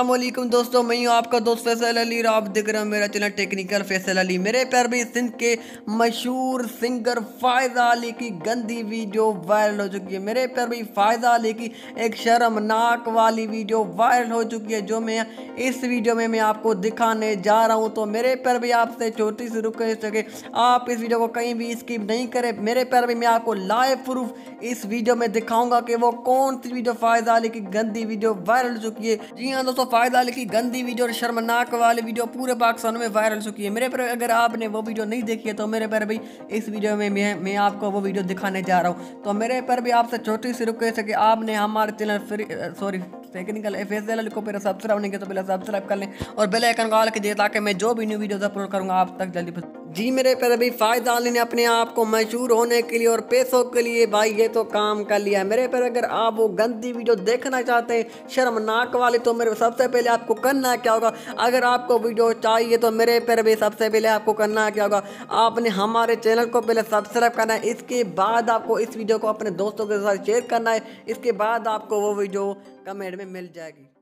वालेकुम दोस्तों, मैं हूँ आपका दोस्त फैसल अली और आप देख रहे हैं मेरा चैनल टेक्निकल फैसल अली। मेरे पैर भी सिंध के मशहूर सिंगर फ़ायदा अली की गंदी वीडियो वायरल हो चुकी है। मेरे पैर भी फ़ायदा अली की एक शर्मनाक वाली वीडियो वायरल हो चुकी है, जो मैं इस वीडियो में मैं आपको दिखाने जा रहा हूँ। तो मेरे पैर भी आपसे छोटी सी रुक सके आप इस वीडियो को कहीं भी स्किप नहीं करें। मेरे पैर भी मैं आपको लाइव प्रूफ इस वीडियो में दिखाऊँगा कि वो कौन सी वीडियो फ़ायदा अली की गंदी वीडियो वायरल हो चुकी है। जी हाँ दोस्तों, फ़ायदा की गंदी वीडियो और शर्मनाक वाली वीडियो पूरे पाकिस्तान में वायरल चुकी है। मेरे पर अगर आपने वो वीडियो नहीं देखी है तो मेरे पर भी इस वीडियो में मैं मैं आपको वो वीडियो दिखाने जा रहा हूँ। तो मेरे पर भी आपसे छोटी सी रिक्वेस्ट है कि आपने हमारे channel free sorry technical F S L को पहले सब्सक्राइब नहीं किया तो पहले सब्सक्राइब कर लें और बेल आइकन कीजिए ताकि मैं जो भी न्यू वीडियोस अपलोड करूँगा, आप तक जल्दी जी मेरे पर अभी फ़ायदा अली ने अपने आप को मशहूर होने के लिए और पैसों के लिए भाई, ये तो काम कर लिया है। मेरे पर अगर आप वो गंदी वीडियो देखना चाहते हैं, शर्मनाक वाली तो मेरे सबसे पहले आपको करना क्या होगा? अगर आपको वीडियो चाहिए तो मेरे पर भी सबसे पहले आपको करना क्या होगा? आपने हमारे चैनल को पहले सब्सक्राइब करना है। इसके बाद आपको इस वीडियो को अपने दोस्तों के साथ शेयर करना है। इसके बाद आपको वो वीडियो कमेंट में मिल जाएगी।